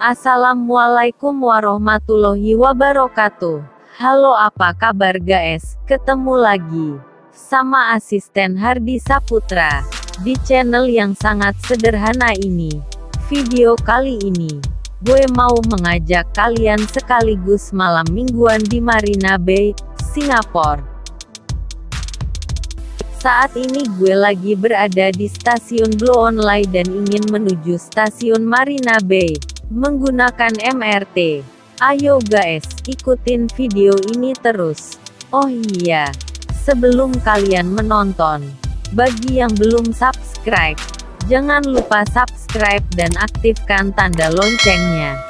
Assalamualaikum warahmatullahi wabarakatuh. Halo apa kabar guys, ketemu lagi. Sama asisten Hardi Saputra. Di channel yang sangat sederhana ini. Video kali ini. Gue mau mengajak kalian sekaligus malam mingguan di Marina Bay, Singapura. Saat ini gue lagi berada di stasiun Blue Online dan ingin menuju stasiun Marina Bay, menggunakan MRT. Ayo guys, ikutin video ini terus. Oh iya, sebelum kalian menonton, bagi yang belum subscribe, jangan lupa subscribe dan aktifkan tanda loncengnya.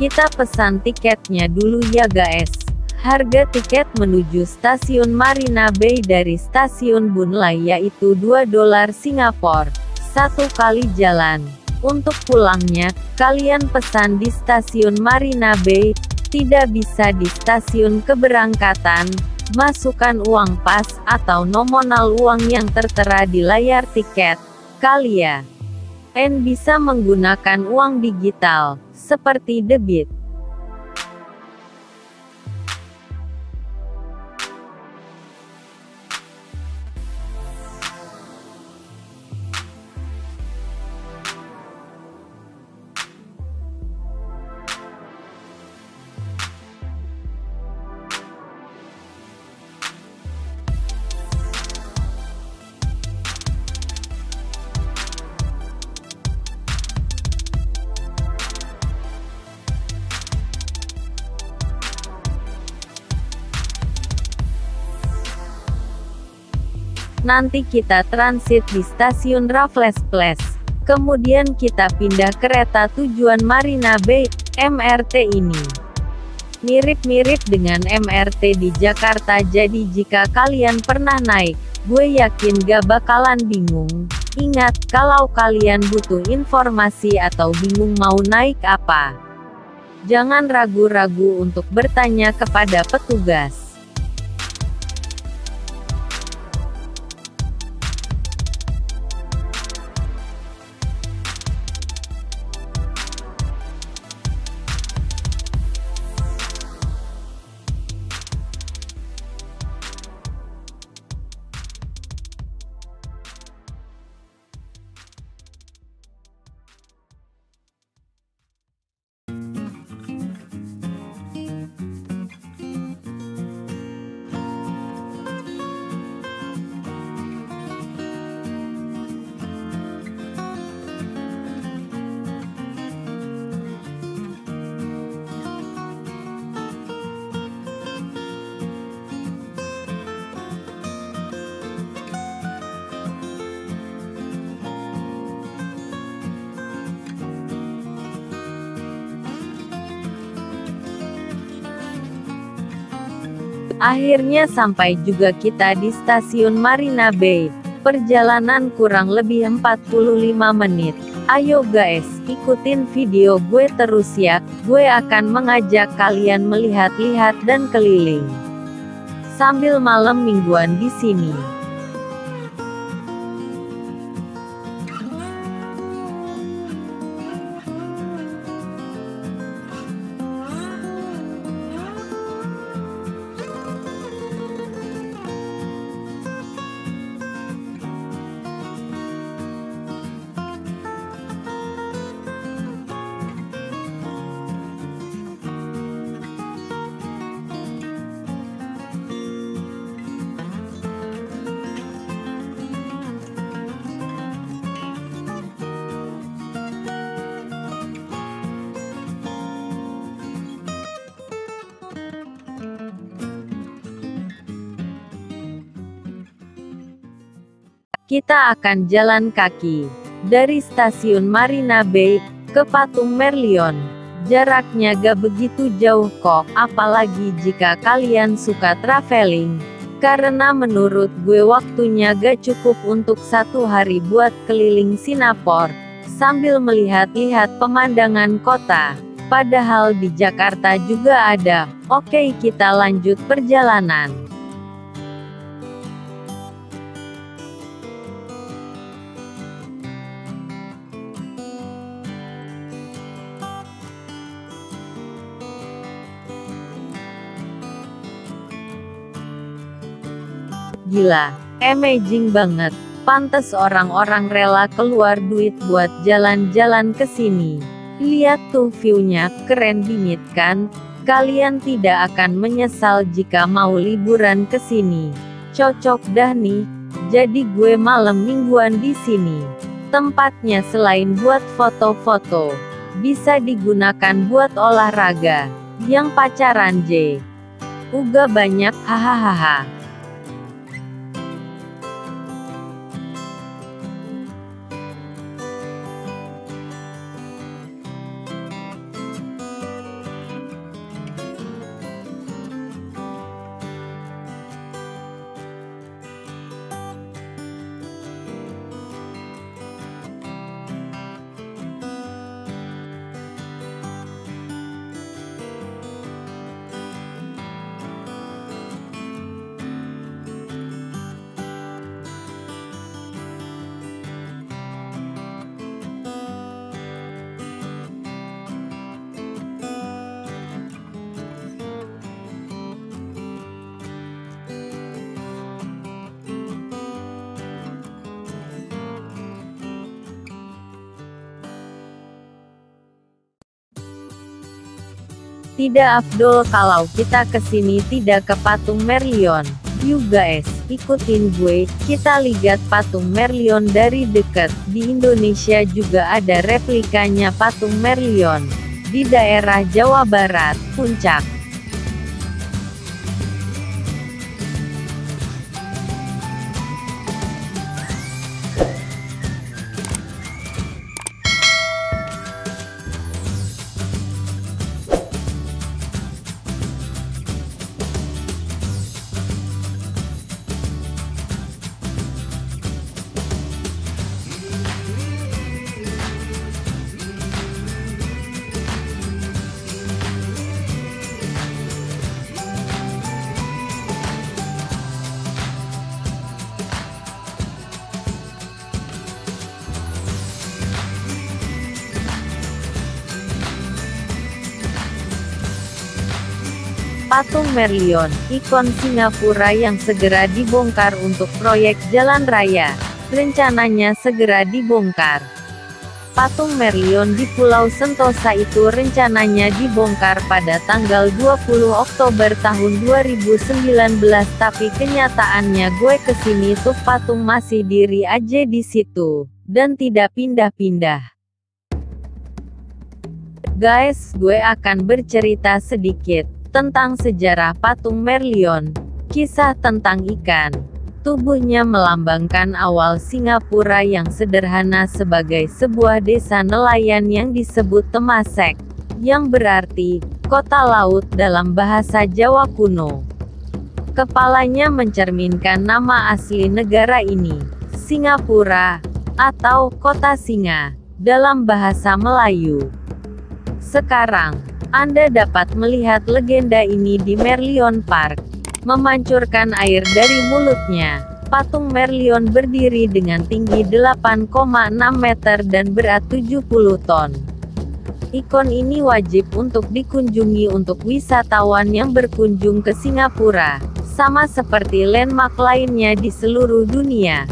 Kita pesan tiketnya dulu ya guys. Harga tiket menuju stasiun Marina Bay dari stasiun Bunlai yaitu 2 dolar Singapura. Satu kali jalan. Untuk pulangnya, kalian pesan di stasiun Marina Bay, tidak bisa di stasiun keberangkatan, masukkan uang pas atau nominal uang yang tertera di layar tiket. Kalian bisa menggunakan uang digital seperti debit. Nanti kita transit di stasiun Raffles Place. Kemudian kita pindah kereta tujuan Marina Bay, MRT ini. Mirip-mirip dengan MRT di Jakarta jadi jika kalian pernah naik, gue yakin gak bakalan bingung. Ingat, kalau kalian butuh informasi atau bingung mau naik apa, jangan ragu-ragu untuk bertanya kepada petugas. Akhirnya sampai juga kita di stasiun Marina Bay. Perjalanan kurang lebih 45 menit. Ayo guys, ikutin video gue terus ya. Gue akan mengajak kalian melihat-lihat dan keliling. Sambil malam mingguan di sini. Kita akan jalan kaki dari stasiun Marina Bay ke Patung Merlion. Jaraknya gak begitu jauh kok, apalagi jika kalian suka traveling. Karena menurut gue waktunya gak cukup untuk satu hari buat keliling Singapura, sambil melihat-lihat pemandangan kota. Padahal di Jakarta juga ada. Oke kita lanjut perjalanan. Gila, amazing banget. Pantes orang-orang rela keluar duit buat jalan-jalan ke sini. Lihat tuh view-nya, keren bingit kan? Kalian tidak akan menyesal jika mau liburan ke sini. Cocok dah nih. Jadi gue malam mingguan di sini. Tempatnya selain buat foto-foto, bisa digunakan buat olahraga. Yang pacaran J. Uga banyak hahaha. Tidak afdol kalau kita ke sini tidak ke patung Merlion. Yuk guys, ikutin gue, kita lihat patung Merlion dari dekat. Di Indonesia juga ada replikanya patung Merlion. Di daerah Jawa Barat, Puncak. Patung Merlion, ikon Singapura yang segera dibongkar untuk proyek jalan raya. Rencananya segera dibongkar. Patung Merlion di Pulau Sentosa itu rencananya dibongkar pada tanggal 20 Oktober tahun 2019 tapi kenyataannya gue ke sini tuh patung masih diri aja di situ, dan tidak pindah-pindah. Guys, gue akan bercerita sedikit tentang sejarah patung Merlion, kisah tentang ikan. Tubuhnya melambangkan awal Singapura yang sederhana sebagai sebuah desa nelayan yang disebut Temasek, yang berarti kota laut dalam bahasa Jawa kuno. Kepalanya mencerminkan nama asli negara ini, Singapura, atau Kota Singa, dalam bahasa Melayu. Sekarang, anda dapat melihat legenda ini di Merlion Park. Memancurkan air dari mulutnya. Patung Merlion berdiri dengan tinggi 8,6 meter dan berat 70 ton. Ikon ini wajib untuk dikunjungi untuk wisatawan yang berkunjung ke Singapura, sama seperti landmark lainnya di seluruh dunia.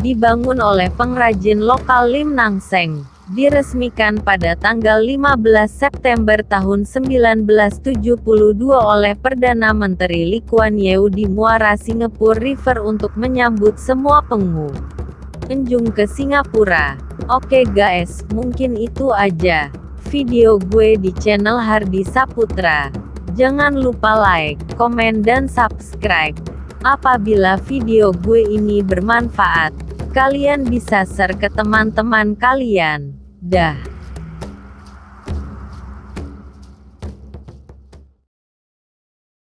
Dibangun oleh pengrajin lokal Lim Nang Seng diresmikan pada tanggal 15 September tahun 1972 oleh Perdana Menteri Lee Kuan Yew di Muara Singapore River untuk menyambut semua pengunjung ke Singapura. Oke guys, mungkin itu aja video gue di channel Hardi Saputra. Jangan lupa like, komen dan subscribe. Apabila video gue ini bermanfaat, Kalian bisa share ke teman-teman kalian. Dah.